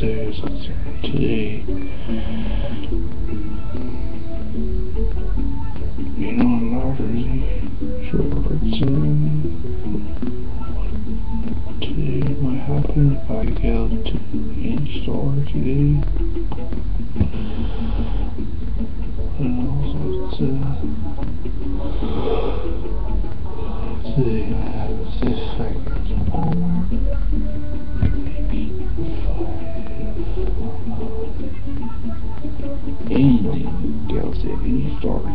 guys today. You know, I'm not really sure what's today might happen if I go to any store today. And also, it's, uh, today.